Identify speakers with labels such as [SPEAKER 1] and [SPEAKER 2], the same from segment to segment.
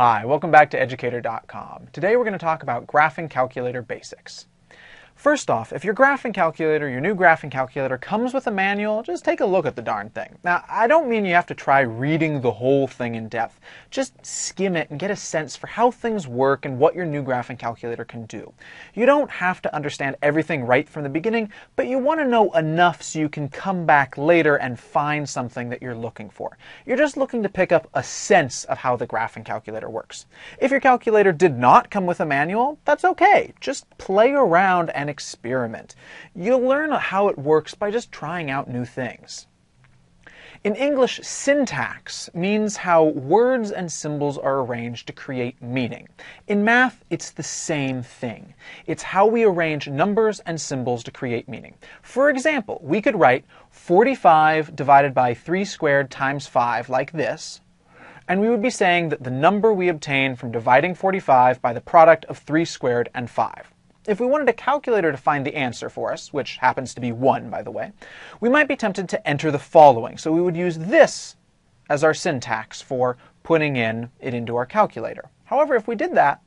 [SPEAKER 1] Hi, welcome back to educator.com. Today we're going to talk about graphing calculator basics. First off, if your graphing calculator, your new graphing calculator, comes with a manual, just take a look at the darn thing. Now, I don't mean you have to try reading the whole thing in depth. Just skim it and get a sense for how things work and what your new graphing calculator can do. You don't have to understand everything right from the beginning, but you want to know enough so you can come back later and find something that you're looking for. You're just looking to pick up a sense of how the graphing calculator works. If your calculator did not come with a manual, that's okay. Just play around and experiment. You'll learn how it works by just trying out new things. In English, syntax means how words and symbols are arranged to create meaning. In math, it's the same thing. It's how we arrange numbers and symbols to create meaning. For example, we could write 45 divided by 3 squared times 5 like this, and we would be saying that the number we obtain from dividing 45 by the product of 3 squared and 5. If we wanted a calculator to find the answer for us, which happens to be 1, by the way, we might be tempted to enter the following. So we would use this as our syntax for putting in it into our calculator. However, if we did that,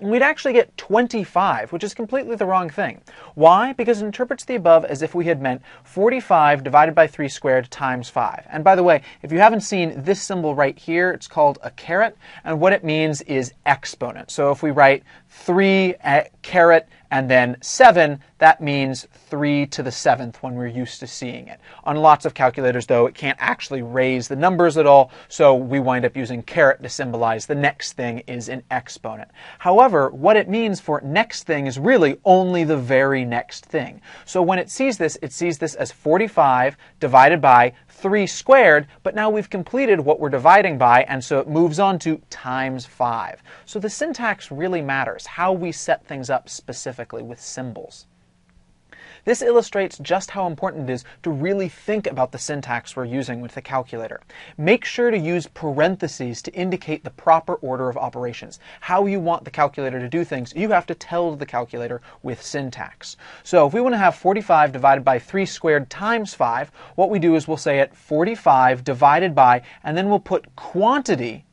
[SPEAKER 1] we'd actually get 25, which is completely the wrong thing. Why? Because it interprets the above as if we had meant 45 divided by 3 squared times 5. And by the way, if you haven't seen this symbol right here, it's called a caret, and what it means is exponent. So if we write 3 eh, caret and then 7, that means 3 to the 7th when we're used to seeing it. On lots of calculators, though, it can't actually raise the numbers at all, so we wind up using caret to symbolize the next thing is an exponent. However, what it means for next thing is really only the very next thing. So when it sees this, it sees this as 45 divided by 3 squared, but now we've completed what we're dividing by, and so it moves on to times 5. So the syntax really matters, how we set things up specifically with symbols. This illustrates just how important it is to really think about the syntax we're using with the calculator. Make sure to use parentheses to indicate the proper order of operations. How you want the calculator to do things, you have to tell the calculator with syntax. So if we want to have 45 divided by 3 squared times 5, what we do is we'll say it 45 divided by, and then we'll put quantity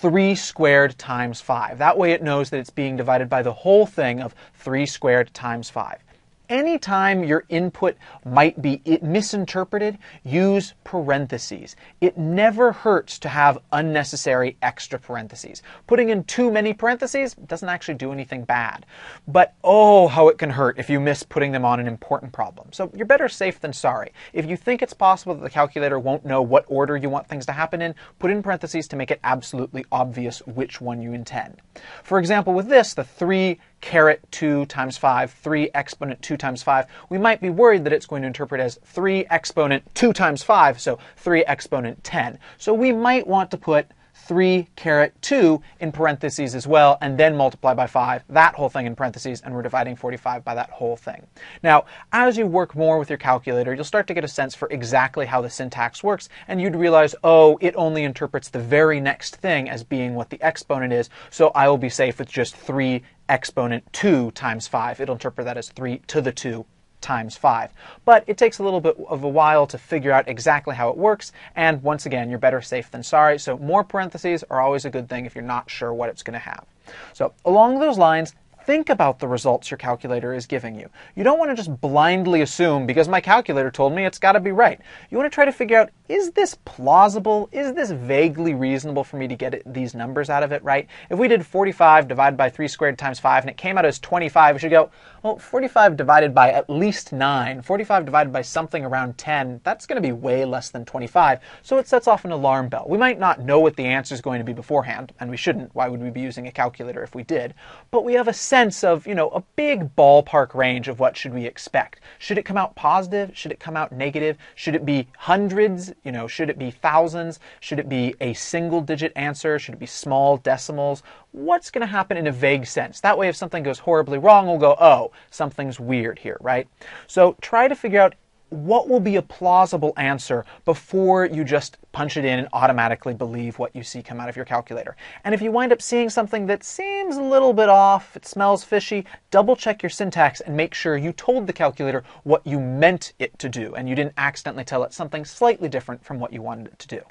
[SPEAKER 1] 3 squared times 5. That way it knows that it's being divided by the whole thing of 3 squared times 5 anytime your input might be misinterpreted, use parentheses. It never hurts to have unnecessary extra parentheses. Putting in too many parentheses doesn't actually do anything bad. But oh, how it can hurt if you miss putting them on an important problem. So you're better safe than sorry. If you think it's possible that the calculator won't know what order you want things to happen in, put in parentheses to make it absolutely obvious which one you intend. For example, with this, the 3 caret 2 times 5, 3 exponent 2 times 5, we might be worried that it's going to interpret as 3 exponent 2 times 5, so 3 exponent 10. So we might want to put 3 caret 2 in parentheses as well, and then multiply by 5, that whole thing in parentheses, and we're dividing 45 by that whole thing. Now, as you work more with your calculator, you'll start to get a sense for exactly how the syntax works, and you'd realize, oh, it only interprets the very next thing as being what the exponent is, so I will be safe with just 3 exponent 2 times 5. It'll interpret that as 3 to the 2 times 5. But it takes a little bit of a while to figure out exactly how it works, and once again, you're better safe than sorry, so more parentheses are always a good thing if you're not sure what it's going to have. So along those lines, think about the results your calculator is giving you. You don't want to just blindly assume because my calculator told me it's got to be right. You want to try to figure out is this plausible? Is this vaguely reasonable for me to get it, these numbers out of it right? If we did 45 divided by 3 squared times 5 and it came out as 25, we should go, well, 45 divided by at least 9, 45 divided by something around 10, that's going to be way less than 25. So it sets off an alarm bell. We might not know what the answer is going to be beforehand, and we shouldn't. Why would we be using a calculator if we did? But we have a sense sense of, you know, a big ballpark range of what should we expect. Should it come out positive? Should it come out negative? Should it be hundreds? You know, should it be thousands? Should it be a single digit answer? Should it be small decimals? What's going to happen in a vague sense? That way, if something goes horribly wrong, we'll go, oh, something's weird here, right? So try to figure out what will be a plausible answer before you just punch it in and automatically believe what you see come out of your calculator. And if you wind up seeing something that seems a little bit off, it smells fishy, double check your syntax and make sure you told the calculator what you meant it to do and you didn't accidentally tell it something slightly different from what you wanted it to do.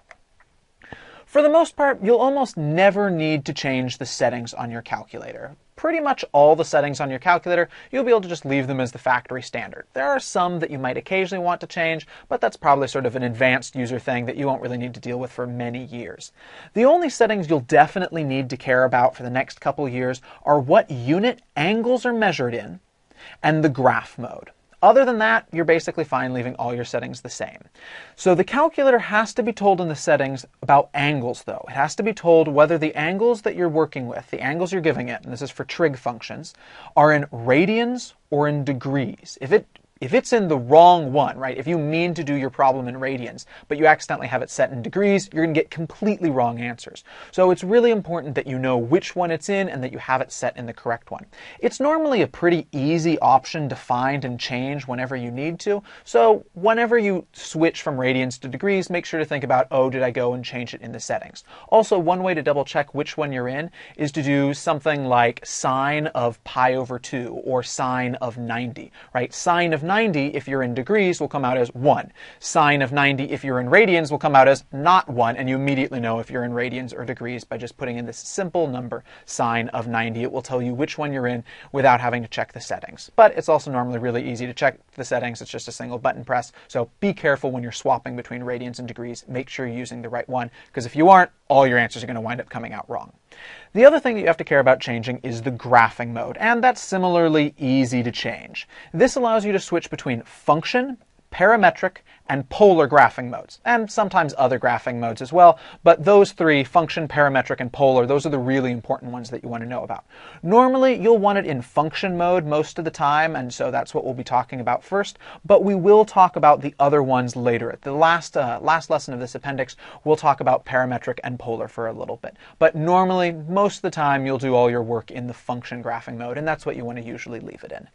[SPEAKER 1] For the most part, you'll almost never need to change the settings on your calculator. Pretty much all the settings on your calculator, you'll be able to just leave them as the factory standard. There are some that you might occasionally want to change, but that's probably sort of an advanced user thing that you won't really need to deal with for many years. The only settings you'll definitely need to care about for the next couple years are what unit angles are measured in and the graph mode. Other than that, you're basically fine leaving all your settings the same. So the calculator has to be told in the settings about angles though. It has to be told whether the angles that you're working with, the angles you're giving it, and this is for trig functions, are in radians or in degrees. If it if it's in the wrong one, right, if you mean to do your problem in radians, but you accidentally have it set in degrees, you're going to get completely wrong answers. So it's really important that you know which one it's in and that you have it set in the correct one. It's normally a pretty easy option to find and change whenever you need to. So whenever you switch from radians to degrees, make sure to think about, oh, did I go and change it in the settings? Also, one way to double check which one you're in is to do something like sine of pi over 2 or sine of 90, right? Sine of 90, if you're in degrees, will come out as 1. Sine of 90, if you're in radians, will come out as not 1, and you immediately know if you're in radians or degrees by just putting in this simple number, sine of 90. It will tell you which one you're in without having to check the settings. But it's also normally really easy to check the settings. It's just a single button press. So be careful when you're swapping between radians and degrees. Make sure you're using the right one, because if you aren't, all your answers are going to wind up coming out wrong. The other thing that you have to care about changing is the graphing mode, and that's similarly easy to change. This allows you to switch between function, parametric, and polar graphing modes, and sometimes other graphing modes as well, but those three, function, parametric, and polar, those are the really important ones that you want to know about. Normally, you'll want it in function mode most of the time, and so that's what we'll be talking about first, but we will talk about the other ones later. At the last, uh, last lesson of this appendix, we'll talk about parametric and polar for a little bit. But normally, most of the time, you'll do all your work in the function graphing mode, and that's what you want to usually leave it in.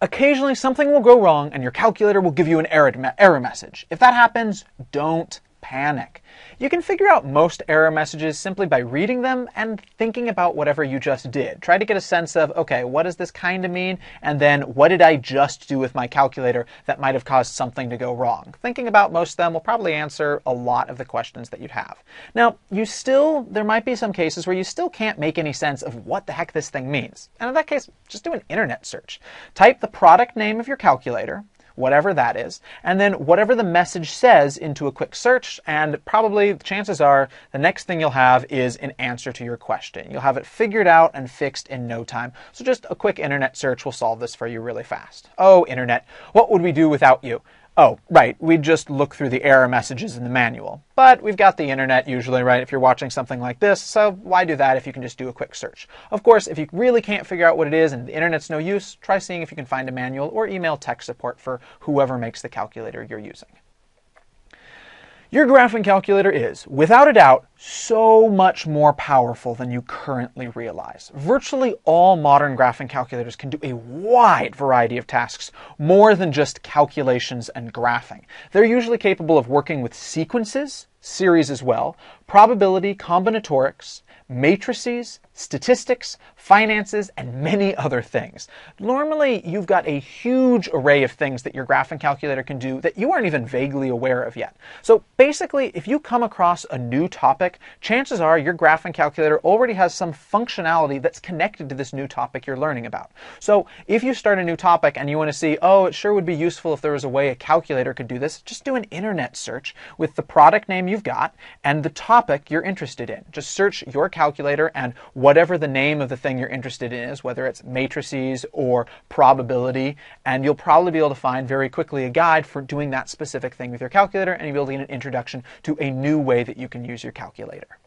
[SPEAKER 1] Occasionally, something will go wrong and your calculator will give you an error, error message. If that happens, don't panic. You can figure out most error messages simply by reading them and thinking about whatever you just did. Try to get a sense of, okay, what does this kind of mean? And then what did I just do with my calculator that might have caused something to go wrong? Thinking about most of them will probably answer a lot of the questions that you'd have. Now, you still, there might be some cases where you still can't make any sense of what the heck this thing means. And in that case, just do an internet search. Type the product name of your calculator, whatever that is, and then whatever the message says into a quick search, and probably the chances are the next thing you'll have is an answer to your question. You'll have it figured out and fixed in no time. So just a quick internet search will solve this for you really fast. Oh, internet, what would we do without you? Oh, right, we'd just look through the error messages in the manual. But we've got the internet usually, right, if you're watching something like this, so why do that if you can just do a quick search? Of course, if you really can't figure out what it is and the internet's no use, try seeing if you can find a manual or email tech support for whoever makes the calculator you're using. Your graphing calculator is, without a doubt, so much more powerful than you currently realize. Virtually all modern graphing calculators can do a wide variety of tasks, more than just calculations and graphing. They're usually capable of working with sequences, series as well, probability, combinatorics, matrices, statistics, finances, and many other things. Normally, you've got a huge array of things that your graphing calculator can do that you aren't even vaguely aware of yet. So basically, if you come across a new topic, chances are your graphing calculator already has some functionality that's connected to this new topic you're learning about. So if you start a new topic and you want to see, oh, it sure would be useful if there was a way a calculator could do this, just do an internet search with the product name you've got and the topic you're interested in. Just search your calculator and whatever the name of the thing you're interested in is, whether it's matrices or probability, and you'll probably be able to find very quickly a guide for doing that specific thing with your calculator, and you'll be able to get an introduction to a new way that you can use your calculator.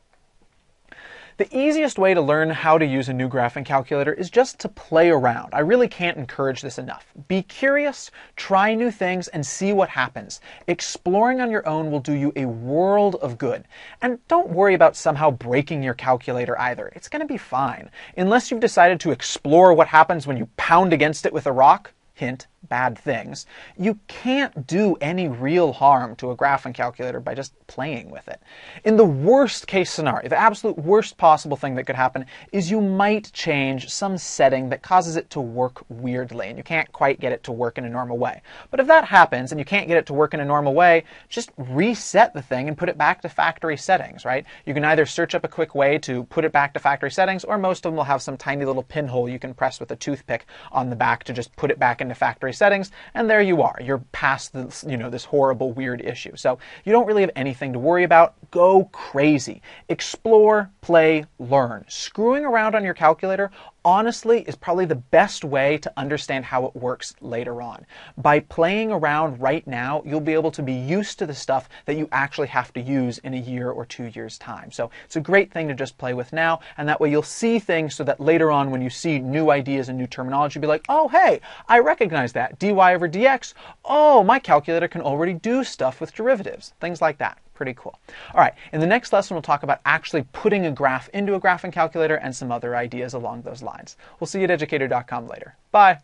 [SPEAKER 1] The easiest way to learn how to use a new graphing calculator is just to play around. I really can't encourage this enough. Be curious, try new things, and see what happens. Exploring on your own will do you a world of good. And don't worry about somehow breaking your calculator either. It's going to be fine. Unless you've decided to explore what happens when you pound against it with a rock, hint, bad things, you can't do any real harm to a graphing calculator by just playing with it. In the worst case scenario, the absolute worst possible thing that could happen is you might change some setting that causes it to work weirdly and you can't quite get it to work in a normal way. But if that happens and you can't get it to work in a normal way, just reset the thing and put it back to factory settings, right? You can either search up a quick way to put it back to factory settings or most of them will have some tiny little pinhole you can press with a toothpick on the back to just put it back into factory settings, and there you are. You're past this, you know, this horrible, weird issue. So you don't really have anything to worry about. Go crazy. Explore, play, learn. Screwing around on your calculator honestly is probably the best way to understand how it works later on. By playing around right now, you'll be able to be used to the stuff that you actually have to use in a year or two years' time. So it's a great thing to just play with now, and that way you'll see things so that later on when you see new ideas and new terminology, you'll be like, oh, hey, I recognize that. dy over dx, oh, my calculator can already do stuff with derivatives. Things like that. Pretty cool. All right, in the next lesson, we'll talk about actually putting a graph into a graphing calculator and some other ideas along those lines. We'll see you at educator.com later. Bye.